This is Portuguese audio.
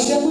ser